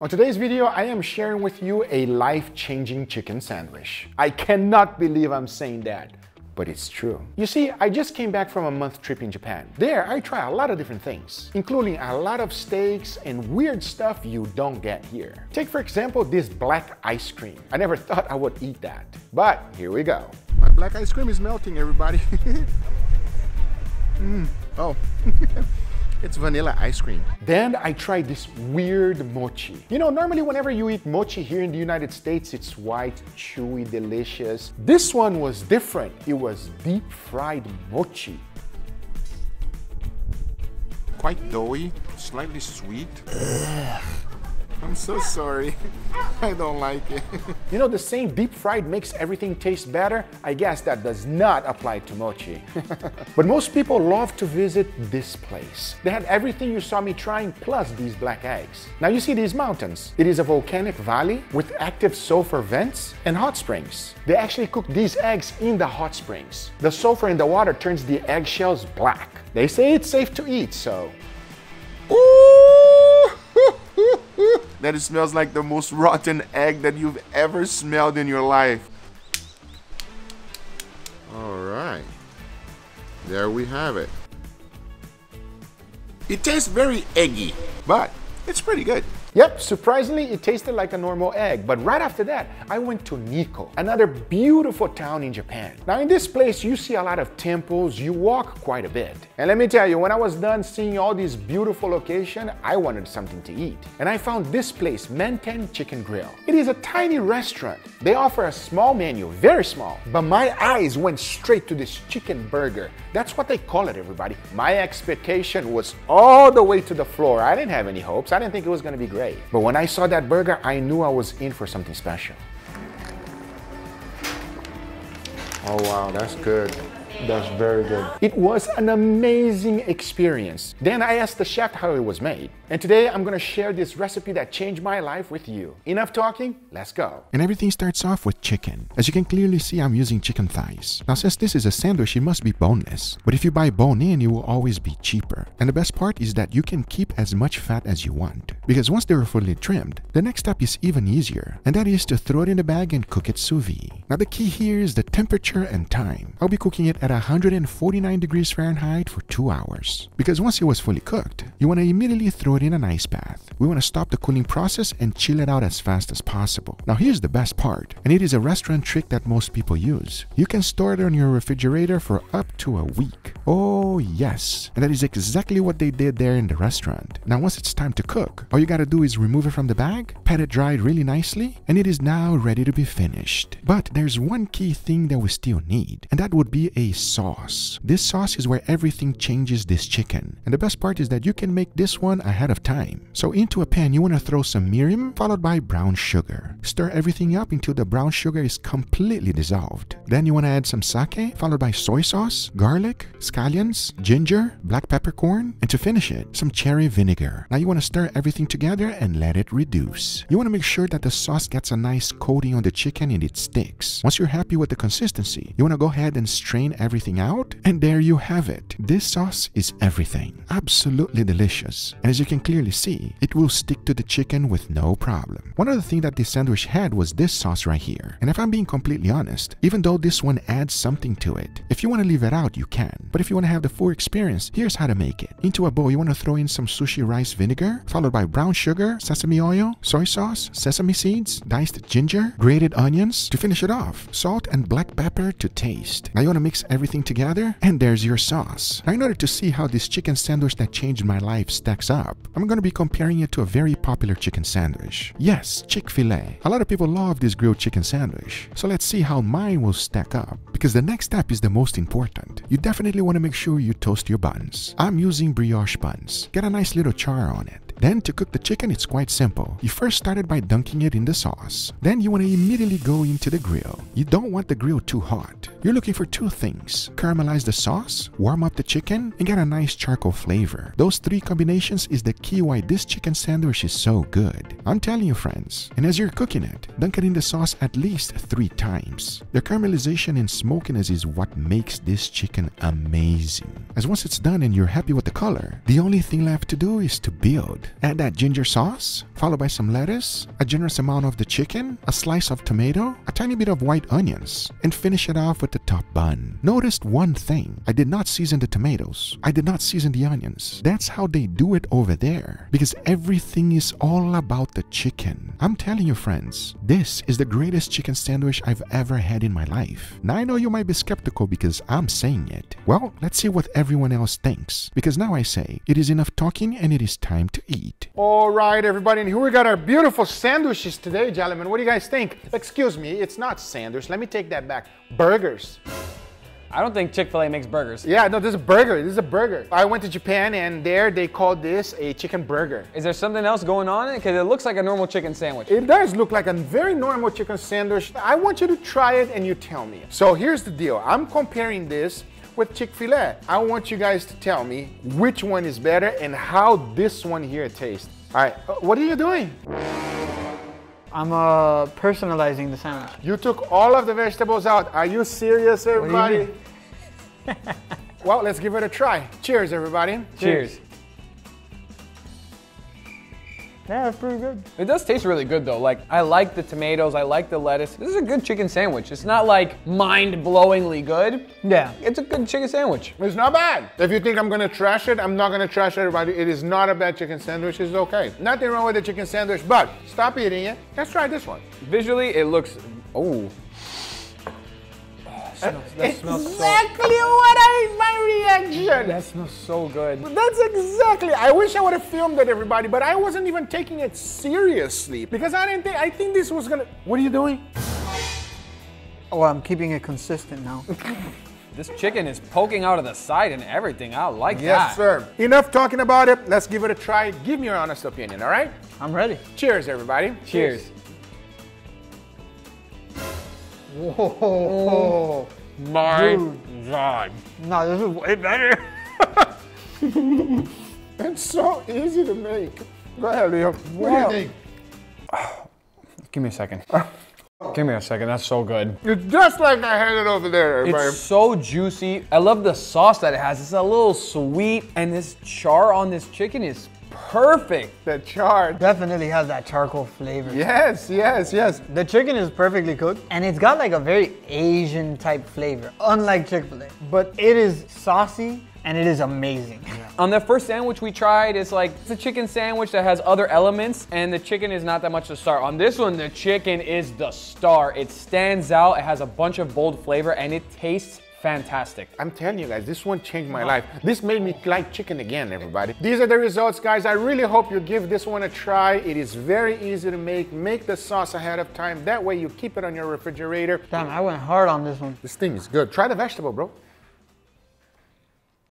On today's video, I am sharing with you a life-changing chicken sandwich. I cannot believe I'm saying that, but it's true. You see, I just came back from a month trip in Japan. There, I try a lot of different things, including a lot of steaks and weird stuff you don't get here. Take for example this black ice cream. I never thought I would eat that, but here we go. My black ice cream is melting, everybody. mm. Oh. It's vanilla ice cream. Then I tried this weird mochi. You know, normally whenever you eat mochi here in the United States, it's white, chewy, delicious. This one was different. It was deep fried mochi. Quite doughy, slightly sweet. I'm so sorry. I don't like it. you know, the same deep fried makes everything taste better. I guess that does not apply to mochi. but most people love to visit this place. They had everything you saw me trying plus these black eggs. Now you see these mountains. It is a volcanic valley with active sulfur vents and hot springs. They actually cook these eggs in the hot springs. The sulfur in the water turns the eggshells black. They say it's safe to eat, so... Ooh! That it smells like the most rotten egg that you've ever smelled in your life. All right. There we have it. It tastes very eggy, but it's pretty good. Yep, surprisingly, it tasted like a normal egg. But right after that, I went to Nikko, another beautiful town in Japan. Now, in this place, you see a lot of temples, you walk quite a bit. And let me tell you, when I was done seeing all these beautiful locations, I wanted something to eat. And I found this place, Menten Chicken Grill. It is a tiny restaurant. They offer a small menu, very small. But my eyes went straight to this chicken burger. That's what they call it, everybody. My expectation was all the way to the floor. I didn't have any hopes. I didn't think it was gonna be great. But when I saw that burger, I knew I was in for something special. Oh wow, that's good. That's very good. It was an amazing experience. Then I asked the chef how it was made. And today I'm gonna share this recipe that changed my life with you. Enough talking, let's go. And everything starts off with chicken. As you can clearly see, I'm using chicken thighs. Now since this is a sandwich, it must be boneless. But if you buy bone-in, it will always be cheaper. And the best part is that you can keep as much fat as you want. Because once they're fully trimmed, the next step is even easier. And that is to throw it in the bag and cook it sous vide. Now the key here is the temperature and time. I'll be cooking it at at 149 degrees Fahrenheit for 2 hours. Because once it was fully cooked, you want to immediately throw it in an ice bath. We want to stop the cooling process and chill it out as fast as possible. Now here's the best part, and it is a restaurant trick that most people use. You can store it on your refrigerator for up to a week. Oh yes, and that is exactly what they did there in the restaurant. Now once it's time to cook, all you gotta do is remove it from the bag, pat it dry really nicely, and it is now ready to be finished. But there's one key thing that we still need, and that would be a sauce. This sauce is where everything changes this chicken. And the best part is that you can make this one ahead of time. So into a pan, you want to throw some mirin followed by brown sugar. Stir everything up until the brown sugar is completely dissolved. Then you want to add some sake followed by soy sauce, garlic, scallions, ginger, black peppercorn, and to finish it, some cherry vinegar. Now you want to stir everything together and let it reduce. You want to make sure that the sauce gets a nice coating on the chicken and it sticks. Once you're happy with the consistency, you want to go ahead and strain everything everything out, and there you have it. This sauce is everything. Absolutely delicious. And as you can clearly see, it will stick to the chicken with no problem. One other thing that this sandwich had was this sauce right here. And if I'm being completely honest, even though this one adds something to it, if you want to leave it out, you can. But if you want to have the full experience, here's how to make it. Into a bowl, you want to throw in some sushi rice vinegar, followed by brown sugar, sesame oil, soy sauce, sesame seeds, diced ginger, grated onions. To finish it off, salt and black pepper to taste. Now you want to mix everything everything together, and there's your sauce. Now in order to see how this chicken sandwich that changed my life stacks up, I'm going to be comparing it to a very popular chicken sandwich. Yes, Chick-fil-A. A lot of people love this grilled chicken sandwich, so let's see how mine will stack up. Because the next step is the most important. You definitely want to make sure you toast your buns. I'm using brioche buns. Get a nice little char on it. Then to cook the chicken, it's quite simple. You first started by dunking it in the sauce. Then you want to immediately go into the grill. You don't want the grill too hot. You're looking for two things. Caramelize the sauce, warm up the chicken, and get a nice charcoal flavor. Those three combinations is the key why this chicken sandwich is so good. I'm telling you friends. And as you're cooking it, dunk it in the sauce at least three times. The caramelization and smokiness is what makes this chicken amazing. As once it's done and you're happy with the color, the only thing left to do is to build. Add that ginger sauce, followed by some lettuce, a generous amount of the chicken, a slice of tomato, a tiny bit of white onions, and finish it off with the top bun. Noticed one thing. I did not season the tomatoes. I did not season the onions. That's how they do it over there. Because everything is all about the chicken. I'm telling you friends, this is the greatest chicken sandwich I've ever had in my life. Now I know you might be skeptical because I'm saying it. Well, let's see what everyone else thinks. Because now I say, it is enough talking and it is time to eat. All right, everybody, and here we got our beautiful sandwiches today, gentlemen. What do you guys think? Excuse me, it's not sandwich. Let me take that back. Burgers. I don't think Chick-fil-A makes burgers. Yeah, no, this is a burger. This is a burger. I went to Japan and there they called this a chicken burger. Is there something else going on? Because it looks like a normal chicken sandwich. It does look like a very normal chicken sandwich. I want you to try it and you tell me. So here's the deal. I'm comparing this with Chick-fil-A. I want you guys to tell me which one is better and how this one here tastes. All right, uh, what are you doing? I'm uh, personalizing the sandwich. You took all of the vegetables out. Are you serious, everybody? You well, let's give it a try. Cheers, everybody. Cheers. Yeah, it's pretty good. It does taste really good though. Like I like the tomatoes, I like the lettuce. This is a good chicken sandwich. It's not like mind-blowingly good. Yeah. It's a good chicken sandwich. It's not bad. If you think I'm gonna trash it, I'm not gonna trash everybody. It is not a bad chicken sandwich. It's okay. Nothing wrong with the chicken sandwich, but stop eating it. Let's try this one. Visually, it looks. Oh. That smells, that smells so. exactly what I my reaction. That smells so good. That's exactly. I wish I would have filmed it, everybody, but I wasn't even taking it seriously because I didn't think. I think this was gonna. What are you doing? Oh, I'm keeping it consistent now. This chicken is poking out of the side and everything. I like Yes, that. Yes, sir. Enough talking about it. Let's give it a try. Give me your honest opinion. All right? I'm ready. Cheers, everybody. Cheers. Whoa. Oh. My Dude. God. No, this is way better. It's so easy to make. Go ahead, Leo. What do you think? Give me a second. Uh. Give me a second. That's so good. It's just like I had it over there, everybody. It's so juicy. I love the sauce that it has. It's a little sweet, and this char on this chicken is perfect. the char. Definitely has that charcoal flavor. Yes, yes, yes. The chicken is perfectly cooked and it's got like a very Asian type flavor, unlike Chick-fil-A. But it is saucy and it is amazing. On the first sandwich we tried, it's like it's a chicken sandwich that has other elements, and the chicken is not that much the star. On this one, the chicken is the star. It stands out. It has a bunch of bold flavor, and it tastes fantastic. I'm telling you guys, this one changed my life. This made me like chicken again, everybody. These are the results, guys. I really hope you give this one a try. It is very easy to make. Make the sauce ahead of time. That way you keep it on your refrigerator. Damn, I went hard on this one. This thing is good. Try the vegetable, bro.